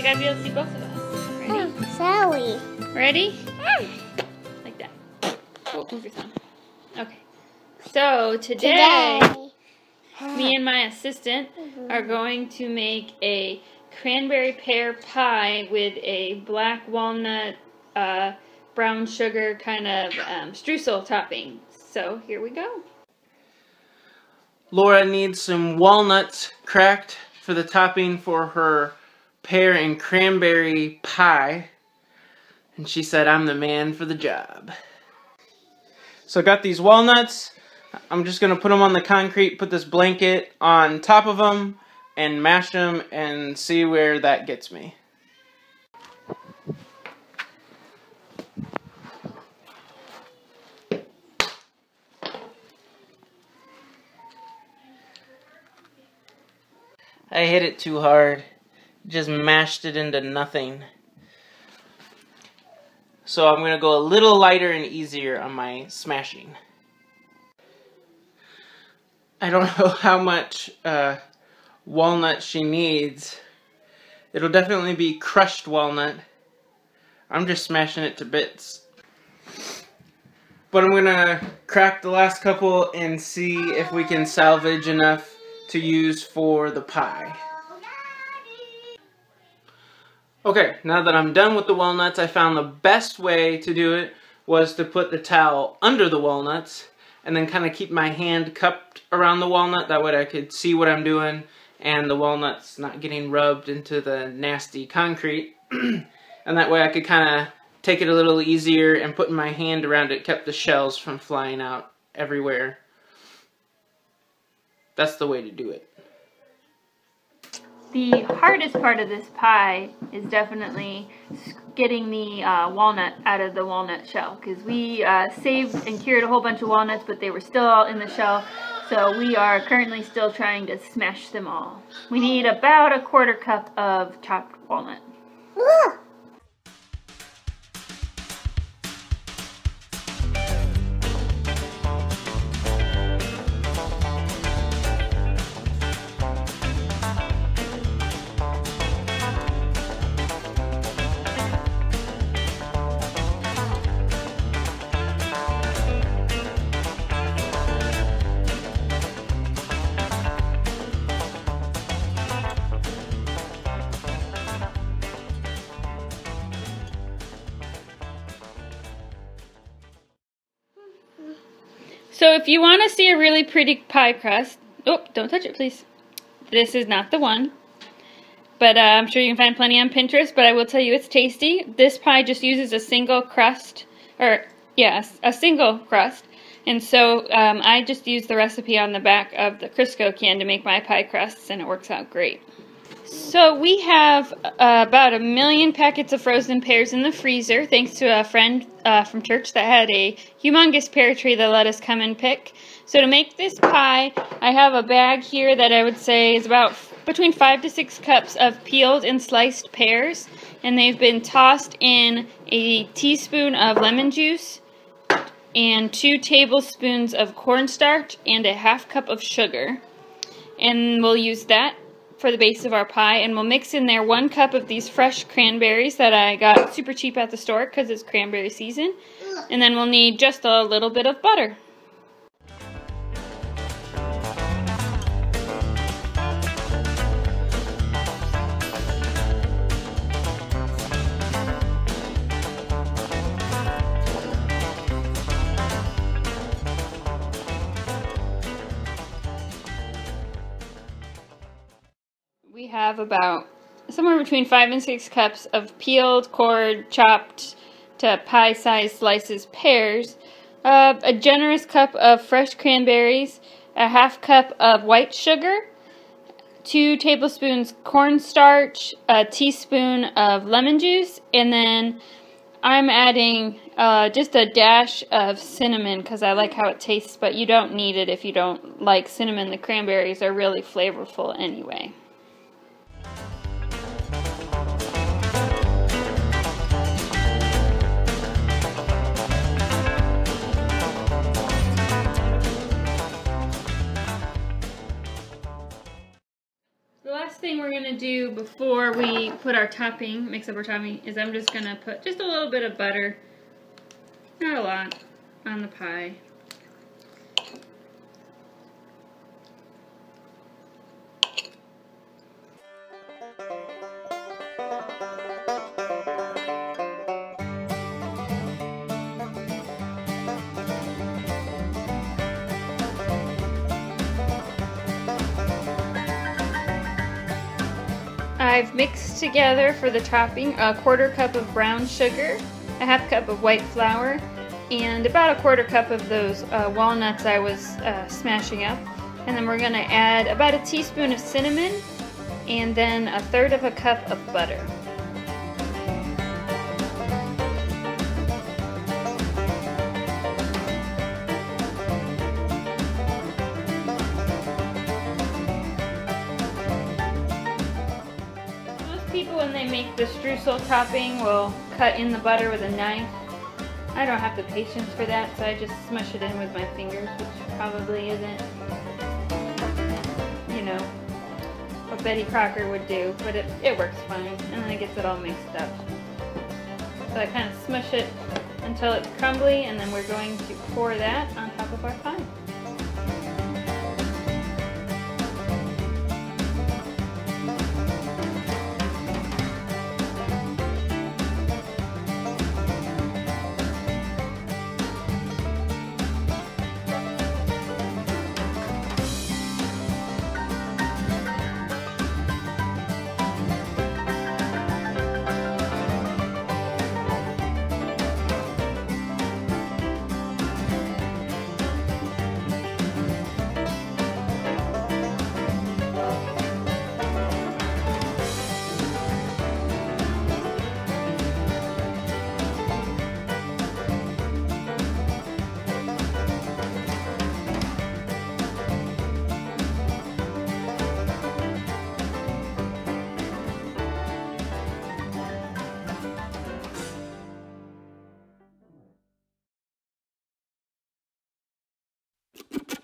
you gotta be able to see both of us. Ready? Oh, Sally. Ready? Like that. Oh, move your thumb. Okay. So today, Today. me and my assistant are going to make a cranberry pear pie with a black walnut, uh, brown sugar kind of um, streusel topping. So here we go. Laura needs some walnuts cracked for the topping for her pear and cranberry pie. And she said, I'm the man for the job. So I got these walnuts. I'm just going to put them on the concrete, put this blanket on top of them, and mash them and see where that gets me. I hit it too hard. Just mashed it into nothing. So I'm going to go a little lighter and easier on my smashing. I don't know how much uh, walnut she needs. It'll definitely be crushed walnut. I'm just smashing it to bits. But I'm to crack the last couple and see if we can salvage enough to use for the pie. Okay, now that I'm done with the walnuts, I found the best way to do it was to put the towel under the walnuts and then kind of keep my hand cupped around the walnut. That way I could see what I'm doing and the walnuts not getting rubbed into the nasty concrete. and that way I could kind of take it a little easier and putting my hand around it kept the shells from flying out everywhere. That's the way to do it. The hardest part of this pie is definitely getting the uh, walnut out of the walnut shell because we uh, saved and cured a whole bunch of walnuts but they were still all in the shell so we are currently still trying to smash them all. We need about a quarter cup of chopped walnut. So if you want to see a really pretty pie crust, oh, don't touch it, please. This is not the one. But uh, I'm sure you can find plenty on Pinterest, but I will tell you it's tasty. This pie just uses a single crust, or, yes, a single crust. And so um, I just use the recipe on the back of the Crisco can to make my pie crusts, and it works out great. So we have uh, about a million packets of frozen pears in the freezer, thanks to a friend uh, from church that had a humongous pear tree that let us come and pick. So to make this pie, I have a bag here that I would say is about between five to six cups of peeled and sliced pears, and they've been tossed in a teaspoon of lemon juice and two tablespoons of cornstarch and a half cup of sugar. And we'll use that for the base of our pie and we'll mix in there one cup of these fresh cranberries that I got super cheap at the store because it's cranberry season. And then we'll need just a little bit of butter. Have about somewhere between five and six cups of peeled, cored, chopped to pie-sized slices pears, uh, a generous cup of fresh cranberries, a half cup of white sugar, two tablespoons cornstarch, a teaspoon of lemon juice, and then I'm adding uh, just a dash of cinnamon because I like how it tastes, but you don't need it if you don't like cinnamon. The cranberries are really flavorful anyway. Thing we're gonna do before we put our topping, mix up our topping, is I'm just gonna put just a little bit of butter, not a lot, on the pie. I've mixed together for the topping a quarter cup of brown sugar, a half cup of white flour, and about a quarter cup of those uh, walnuts I was uh, smashing up. And then we're going to add about a teaspoon of cinnamon and then a third of a cup of butter. People when they make the streusel topping will cut in the butter with a knife. I don't have the patience for that, so I just smush it in with my fingers, which probably isn't, you know, what Betty Crocker would do, but it, it works fine, and then it gets it all mixed up. So I kind of smush it until it's crumbly, and then we're going to pour that on top of our pie. You